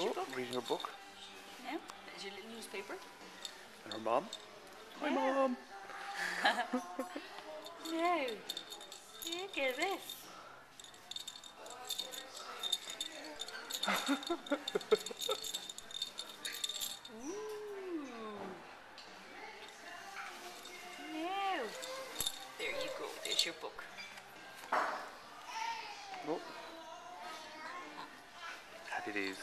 your book. reading her book. Yeah. Is your little newspaper. And her mom. Hi, Yeah. mom. No. Look at this. Ooh. No. There you go. There's your book. Oh. Happy days.